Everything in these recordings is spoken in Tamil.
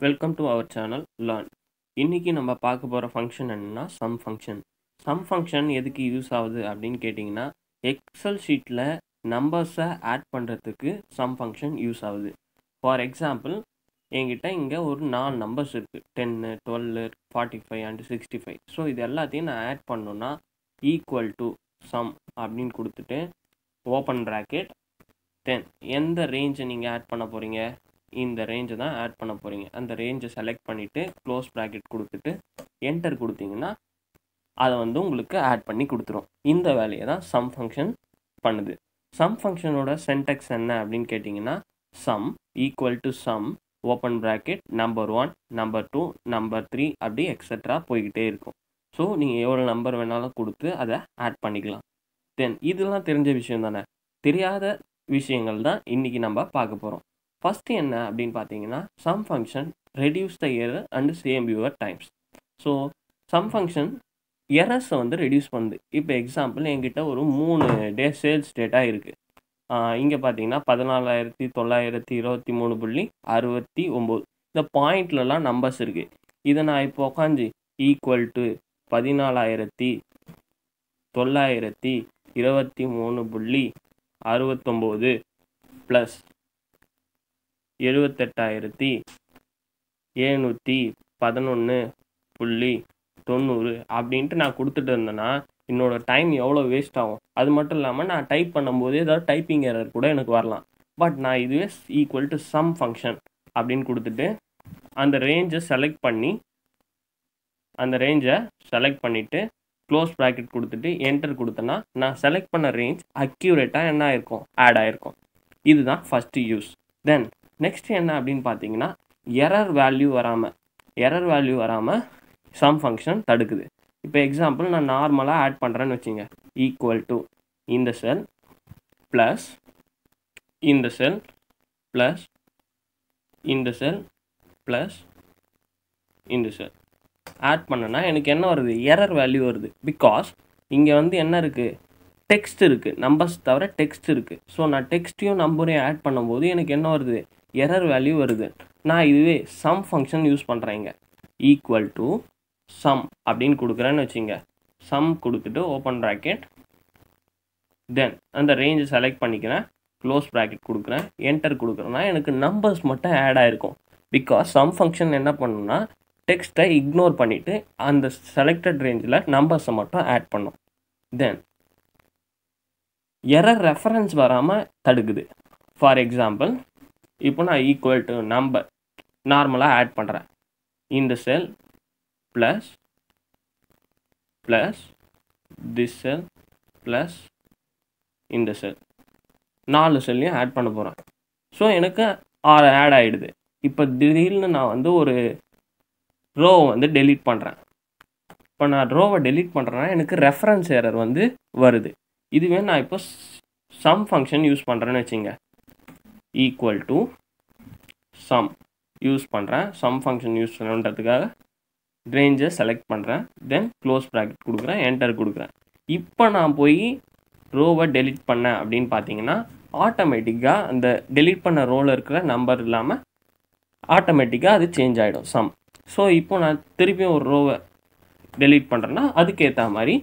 Welcome to our channel learn இன்றைக்கி நம்ம பார்க்க போகிற ஃபங்க்ஷன் என்னென்னா சம் ஃபங்க்ஷன் சம் ஃபங்க்ஷன் எதுக்கு யூஸ் ஆகுது அப்படின்னு கேட்டிங்கன்னா எக்ஸல் ஷீட்டில் நம்பர்ஸை ஆட் பண்ணுறதுக்கு சம் ஃபங்க்ஷன் யூஸ் ஆகுது. ஃபார் எக்ஸாம்பிள் என்கிட்ட இங்கே ஒரு நாலு நம்பர்ஸ் இருக்குது ten twelve forty five and sixty five so இது எல்லாத்தையும் நான் ஆட் பண்ணணுன்னா ஈக்குவல் டு சம் அப்படின்னு கொடுத்துட்டு ஓப்பன் ப்ராக்கெட் தென் எந்த ரேஞ்சை நீங்கள் ஆட் பண்ண போகிறீங்க இந்த ரேஞ்சை தான் ஆட் பண்ண போகிறீங்க அந்த ரேஞ்சை செலக்ட் பண்ணிவிட்டு க்ளோஸ் ப்ராக்கெட் கொடுத்துட்டு என்டர் கொடுத்தீங்கன்னா அதை வந்து உங்களுக்கு ஆட் பண்ணி கொடுத்துரும். இந்த வேலையை தான் சம் ஃபங்க்ஷன் பண்ணுது. சம் ஃபங்க்ஷனோட சென்டெக்ஸ் என்ன அப்படின்னு கேட்டிங்கன்னா sum equal to sum open bracket number one number two number three அப்படி எக்ஸட்ரா போய்கிட்டே இருக்கும். ஸோ நீங்கள் எவ்வளோ நம்பர் வேணாலும் கொடுத்து அதை ஆட் பண்ணிக்கலாம். தென் இதெல்லாம் தெரிஞ்ச விஷயம் தானே? தெரியாத விஷயங்கள் தான் இன்றைக்கி நம்ம பார்க்க போகிறோம் ஃபஸ்ட்டு என்ன அப்படின்னு பார்த்தீங்கன்னா sum function reduce the error and same your times so sum function எரர்ஸை வந்து ரெடியூஸ் பண்ணுது. இப்போ எக்ஸாம்பிள் என்கிட்ட ஒரு மூணு டே சேல்ஸ் டேட்டா இருக்குது இங்கே பார்த்தீங்கன்னா பதினாலாயிரத்தி தொள்ளாயிரத்தி இருபத்தி மூணு புள்ளி அறுபத்தி ஒம்பது. இந்த பாயிண்ட்லலாம் நம்பர்ஸ் இருக்குது இதை நான் இப்போ உட்காந்து ஈக்குவல் டு பதினாலாயிரத்தி தொள்ளாயிரத்தி இருபத்தி மூணு புள்ளி அறுபத்தொம்போது ப்ளஸ் எழுபத்தெட்டாயிரத்தி எழுநூற்றி பதினொன்று புள்ளி தொண்ணூறு அப்படின்ட்டு நான் கொடுத்துட்டு இருந்தேன்னா என்னோடய டைம் எவ்வளோ வேஸ்ட் ஆகும்? அது மட்டும் இல்லாமல் நான் டைப் பண்ணும்போது ஏதாவது டைப்பிங் எரர் கூட எனக்கு வரலாம். பட் நான் இதுவே ஈக்குவல் டு சம் ஃபங்க்ஷன் அப்படின்னு கொடுத்துட்டு அந்த ரேஞ்சை செலக்ட் பண்ணி அந்த ரேஞ்சை செலக்ட் பண்ணிவிட்டு க்ளோஸ் ப்ராக்கெட் கொடுத்துட்டு என்டர் கொடுத்தேன்னா நான் செலக்ட் பண்ண ரேஞ்ச் அக்யூரேட்டாக என்ன ஆயிருக்கும்? ஆட் ஆயிருக்கும். இதுதான் ஃபஸ்ட்டு யூஸ் தென் நெக்ஸ்ட் என்ன அப்படின்னு பார்த்தீங்கன்னா எரர் வேல்யூ வராமல் எரர் வேல்யூ வராமல் சம் ஃபங்க்ஷன் தடுக்குது. இப்போ எக்ஸாம்பிள் நான் நார்மலாக ஆட் பண்ணுறேன்னு வச்சுங்க. ஈக்குவல் டு இந்த செல் ப்ளஸ் இந்த செல் ப்ளஸ் இந்த செல் ப்ளஸ் இந்த செல் ஆட் பண்ணனா எனக்கு என்ன வருது? எரர் வேல்யூ வருது. பிகாஸ் இங்கே வந்து என்ன இருக்குது டெக்ஸ்ட் இருக்குது நம்பர்ஸ் தவிர டெக்ஸ்ட் இருக்குது ஸோ நான் டெக்ஸ்ட்டையும் நம்பரையும் ஆட் பண்ணும்போது எனக்கு என்ன வருது? எரர் வேல்யூ வருது. நான் இதுவே சம் ஃபங்க்ஷன் யூஸ் பண்ணுறேங்க ஈக்குவல் டு சம் அப்படின்னு கொடுக்குறேன்னு வச்சுங்க. சம் கொடுத்துட்டு ஓப்பன் ப்ராக்கெட் தென் அந்த ரேஞ்சை செலக்ட் பண்ணிக்கிறேன். க்ளோஸ் ப்ராக்கெட் கொடுக்குறேன். என்டர் கொடுக்குறேன்னா எனக்கு நம்பர்ஸ் மட்டும் ஆட் ஆகிருக்கும் பிகாஸ் சம் ஃபங்க்ஷன் என்ன பண்ணுன்னா டெக்ஸ்ட்டை இக்னோர் பண்ணிவிட்டு அந்த செலக்டட் ரேஞ்சில் நம்பர்ஸை மட்டும் ஆட் பண்ணும். தென் எரர் ரெஃபரன்ஸ் வராமல் தடுக்குது. ஃபார் எக்ஸாம்பிள் இப்போ நான் ஈக்குவல் டு நம்பர் நார்மலாக ஆட் பண்ணுறேன் இந்த cell plus plus this cell plus இந்த செல் நாலு செல்லையும் ஆட் பண்ண போகிறேன் ஸோ எனக்கு ஆறு ஆட் ஆகிடுது இப்போ திடீர்னு நான் வந்து ஒரு ரோவை வந்து டெலீட் பண்ணுறேன் இப்போ நான் ரோவை டெலீட் பண்ணுறேன்னா எனக்கு ரெஃபரன்ஸ் எரர் வந்து வருது. இதுவே நான் இப்போ சம் ஃபங்க்ஷன் யூஸ் பண்ணுறேன்னு வச்சுங்க. ஈக்குவல் டு சம் யூஸ் பண்ணுறேன் சம் ஃபங்க்ஷன் யூஸ் பண்ணுறதுக்காக ரேஞ்சை செலக்ட் பண்ணுறேன் தென் க்ளோஸ் ப்ராக்கெட் கொடுக்குறேன். என்டர் கொடுக்குறேன். இப்போ நான் போய் ரோவை டெலீட் பண்ணேன் அப்படின்னு பார்த்தீங்கன்னா ஆட்டோமேட்டிக்காக அந்த டெலீட் பண்ண ரோவில் இருக்கிற நம்பர் இல்லாமல் ஆட்டோமேட்டிக்காக அது சேஞ்ச் ஆகிடும் சம் ஸோ இப்போ நான் திருப்பியும் ஒரு ரோவை டெலீட் பண்ணுறேன்னா அதுக்கேற்ற மாதிரி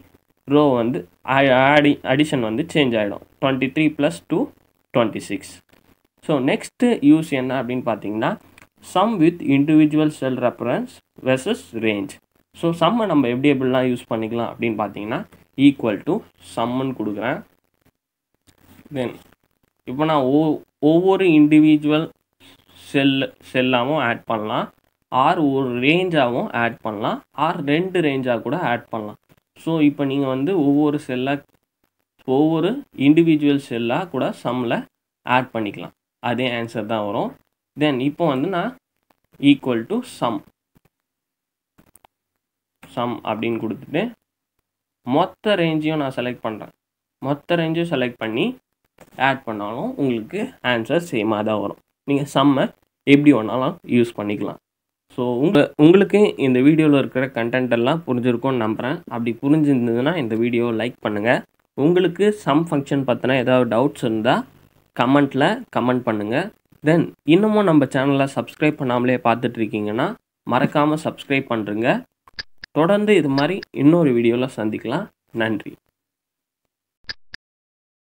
ரோ வந்து ஆடி அடிஷன் வந்து சேஞ்ச் ஆகிடும் twenty three plus two twenty six so next use என்ன அப்படின்னு பார்த்தீங்கன்னா sum with individual cell reference versus range so சம்மை நம்ம எப்படி எப்படிலாம் யூஸ் பண்ணிக்கலாம் அப்படின்னு பார்த்தீங்கன்னா ஈக்குவல் டு சம்முன்னு கொடுக்குறேன். தென் இப்போ நான் ஒ ஒவ்வொரு இண்டிவிஜுவல் செல் செல்லாகவும் ஆட் பண்ணலாம். ஆர் ஒரு ரேஞ்சாகவும் ஆட் பண்ணலாம். ஆர் ரெண்டு ரேஞ்சாக கூட ஆட் பண்ணலாம். ஸோ இப்போ நீங்கள் வந்து ஒவ்வொரு செல்லாக ஒவ்வொரு இண்டிவிஜுவல் செல்லாக கூட சம்மில் ஆட் பண்ணிக்கலாம். அதே ஆன்சர் தான் வரும். தென் இப்போ வந்து நான் ஈக்குவல் டு சம் சம் அப்படின்னு கொடுத்துட்டு மொத்த ரேஞ்சையும் நான் செலக்ட் பண்ணுறேன் மொத்த ரேஞ்சையும் செலக்ட் பண்ணி ஆட் பண்ணாலும் உங்களுக்கு ஆன்சர் சேமாக தான் வரும். நீங்கள் சம்மை எப்படி வேணாலும் யூஸ் பண்ணிக்கலாம். ஸோ உங்கள் உங்களுக்கு இந்த வீடியோவில் இருக்கிற கண்டென்ட் எல்லாம் புரிஞ்சிருக்கும்னு நம்புகிறேன் அப்படி புரிஞ்சிருந்ததுன்னா இந்த வீடியோவை லைக் பண்ணுங்கள் உங்களுக்கு சம் ஃபங்க்ஷன் பற்றின ஏதாவது டவுட்ஸ் இருந்தால் கமெண்ட்டில் கமெண்ட் பண்ணுங்கள் தென் இன்னமும் நம்ம சேனலை சப்ஸ்கிரைப் பண்ணாமலே பார்த்துட்ருக்கீங்கன்னா மறக்காமல் சப்ஸ்கிரைப் பண்ணுறங்க தொடர்ந்து இது மாதிரி இன்னொரு வீடியோவில் சந்திக்கலாம். நன்றி.